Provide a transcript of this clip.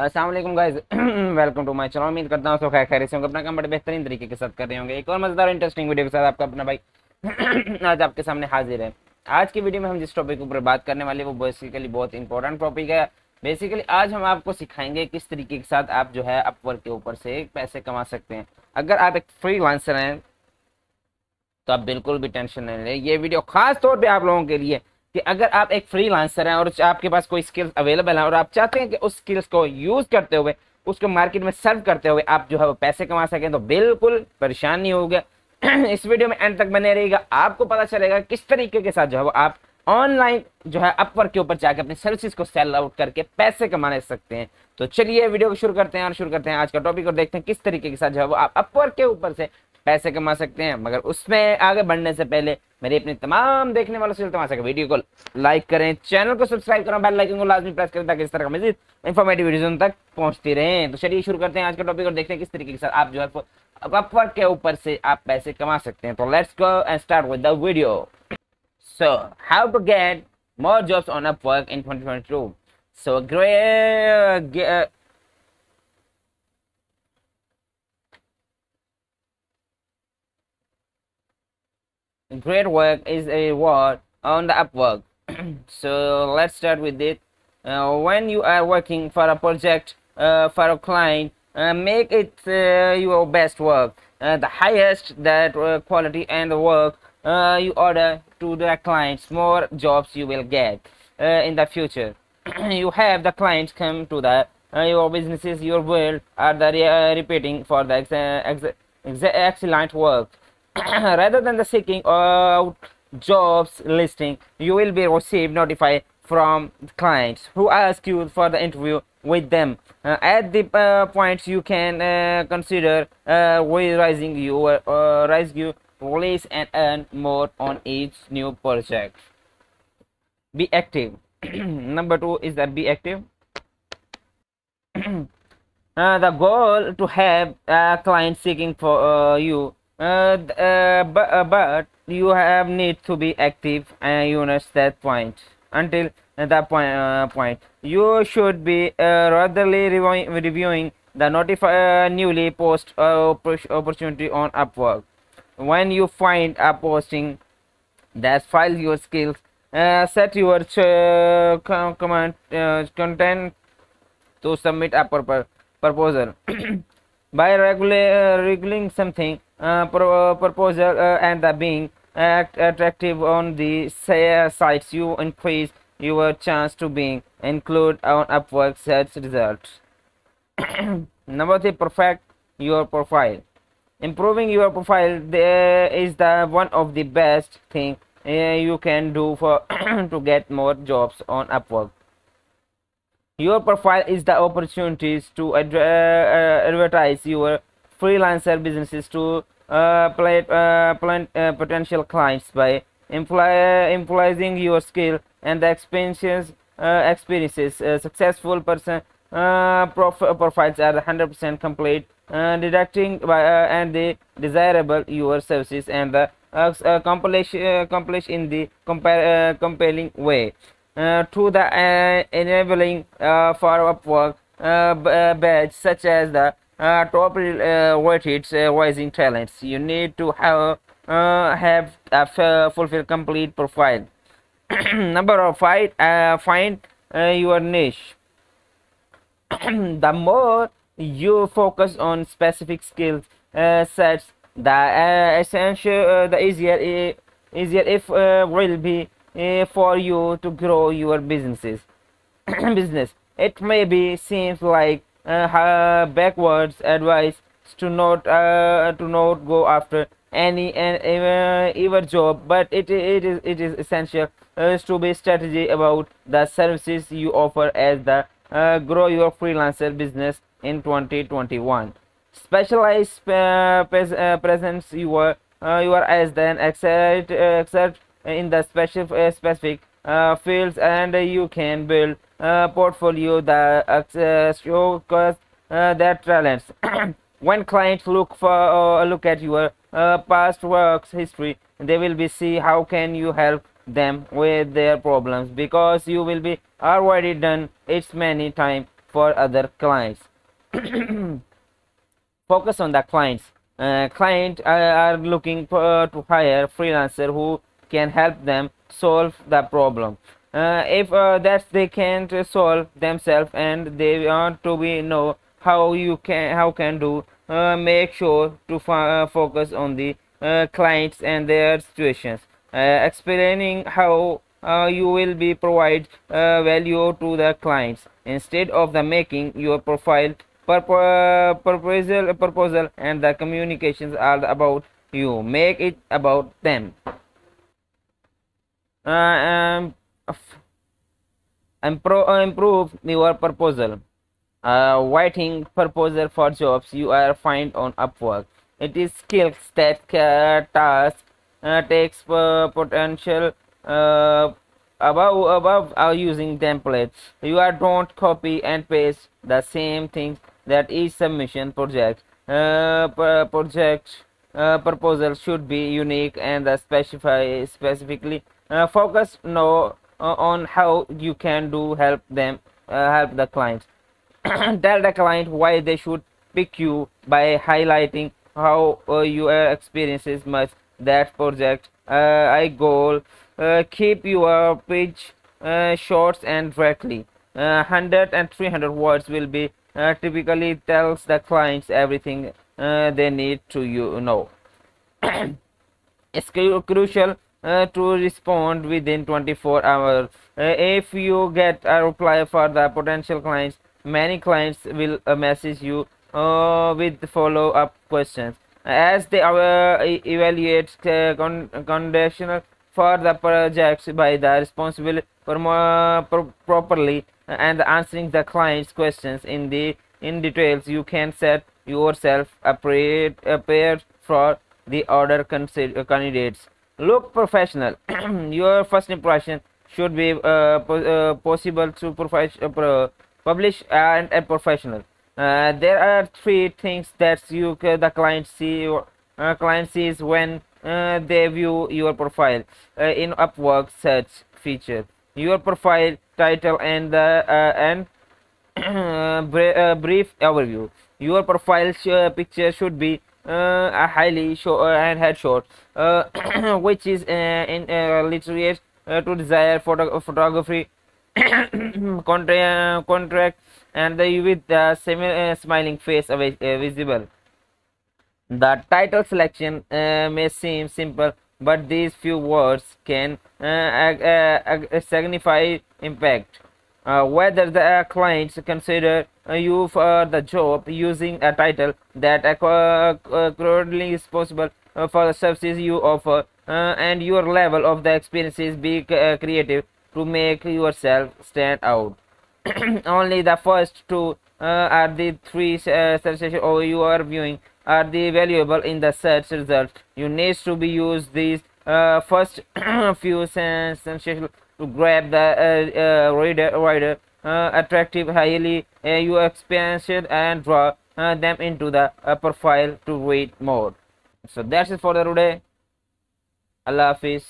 Aslam guys welcome to my channel उम्मीद करता हूँ सब खैर खैर से होंगे अपना काम बड़े बेहतरीन तरीके के साथ कर रहे होंगे एक और मज़ेदार इंटरेस्टिंग वीडियो के साथ आपका अपना भाई आज आपके सामने हाजिर है आज की वीडियो में हम जिस टॉपिक के ऊपर बात करने वाले वो बेसिकली बहुत इंपॉर्टेंट टॉपिक है बेसिकली आज हम आपको सिखाएँगे किस तरीके के साथ आप जो है अपवर्क के ऊपर से पैसे कमा सकते हैं अगर आप एक फ्री लांसर हैं तो आप बिल्कुल भी टेंशन नहीं लें ये वीडियो खास तौर पे आप लोगों के लिए कि अगर आप एक फ्री लांसर हैं और आपके पास कोई स्किल्स अवेलेबल है और आप चाहते हैं कि उस स्किल्स को यूज़ करते हुए, उसको मार्केट में सर्व करते हुए आप जो है वो पैसे कमा सकें तो बिल्कुल परेशान नहीं होगा। इस वीडियो में एंड तक बने रहेगा आपको पता चलेगा किस तरीके के साथ जो है वो आप ऑनलाइन जो है अपवर्क के ऊपर जाकर अपनी सर्विसेज़ को सेल आउट करके पैसे कमाने सकते हैं। तो चलिए वीडियो को शुरू करते हैं और शुरू करते हैं आज का टॉपिक और देखते हैं किस तरीके के साथ जो है वो आप अपवर्क के ऊपर से पैसे कमा सकते हैं मगर उसमें आगे बढ़ने से पहले मेरे अपने तमाम देखने वालों से तमाशा का वीडियो को लाइक करें चैनल को सब्सक्राइब करें बेल आइकन को लाजमी प्रेस करें ताकि इस तरह का मजीद इंफॉर्मेटिव वीडियो तक पहुँचती रहें। तो चलिए शुरू करते हैं आज का टॉपिक और देखते हैं किस तरीके के साथ आप जो है अपवर्क के ऊपर से आप पैसे कमा सकते हैं। तो let's go and start with the video so how to get more jobs on Upwork in 2022. So great, great work is a word on the Upwork. so let's start with it. Uh, when you are working for a project uh, for a client, uh, make it uh, your best work, uh, the highest that uh, quality and the work you order to the clients, more jobs you will get in the future. you have the clients come to the your businesses, your world are the repeating for the ex ex ex excellent work. rather than the seeking out jobs listing you will be received notified from clients who ask you for the interview with them. Uh, at the uh, points you can uh, consider raising your raise you release and earn more on each new project. Be active. Number two is that be active. The goal to have a client seeking for you uh, uh, but, uh, but you have need to be active and you know that point. Until that point point. You should be regularly reviewing, reviewing the notify newly post opportunity on upwork. When you find a posting that file your skills uh, set your uh, comment uh, content to submit a proposal. By regular, regulating something uh, pro proposal uh, and the being act attractive on the sites you increase your chance to being include on upwork search results number three perfect your profile. Improving your profile there is the one of the best thing uh, you can do for to get more jobs on upwork your profile is the opportunities to uh, advertise your freelancer businesses to uh, play, uh, uh, potential clients by employ, employing your skill and the experiences uh, experiences. Uh, successful person uh, prof profiles are 100% complete deducting by, and the desirable your services and the accomplish accomplish in the compare, compelling way. To the enabling for Upwork badge such as the uh, top uh, rated uh, rising talents. You need to have uh, have a fulfill complete profile. Number five uh, find uh, your niche. The more you focus on specific skills uh, sets the essential the easier easier if will be for you to grow your businesses. Business. It may be seems like uh, backwards advice to not uh, to not go after any and uh, either job. But it it is it is essential uh, to be strategy about the services you offer as the uh, grow your freelancer business in 2021 specialized uh, pres presence you are uh, you are as then accept accept in the special specific fields and you can build uh, portfolio that uh, shows uh, their talents. when clients look for uh, look at your uh, past works history, they will be see how can you help them with their problems because you will be already done it many time for other clients. Focus on the clients. Uh, clients are looking for, to hire freelancer who can help them solve the problem. Uh, if uh, that they can't solve themselves and they want to be know how you can how can do uh, make sure to uh, focus on the uh, clients and their situations. Uh, explaining how you will be provide value to the clients. Instead of the making your profile proposal proposal and the communications are about you. Make it about them. Um, impro improve your proposal. Writing proposal for jobs you are find on upwork. It is skills that uh, task uh, takes uh, potential uh, above above are using templates. You are don't copy and paste the same thing that each submission project uh, project uh, proposal should be unique and specify specifically uh, focus no uh, on how you can do help them uh, help the client tell the client why they should pick you by highlighting how uh, your experiences much. That project uh, I goal uh, keep your pitch short and directly. 100 and 300 words will be typically tells the clients everything they need to you know. It's crucial uh, to respond within 24 hours. Uh, if you get a reply for the potential clients, many clients will uh, message you uh, with follow-up questions. As they evaluate uh, con conditional for the projects by the responsible pro properly and answering the client's questions in the in details, you can set yourself prepared for the other candidates look professional. Your first impression should be uh, po uh, possible to uh, publish and a professional. Uh, there are three things that you the client see uh, client sees when uh, they view your profile. In upwork search feature your profile title and and brief overview. Your profile picture should be uh, a highly uh, short uh, and headshot, uh, which is uh, in uh, literary to desire photo photography contra contract and the, with the semi smiling face visible. The title selection may seem simple, but these few words can signify impact. Uh, whether the uh, clients consider uh, you for the job using a title that accordingly is possible for the services you offer and your level of the experiences be creative to make yourself stand out. Only the first two uh, are the three uh, searches or you are viewing are the valuable in the search result. You need to be used these uh, first few sensational to grab the uh, uh, reader, reader uh, attractive highly you expand and draw them into the profile to read more. So that's it for the today. Allah hafiz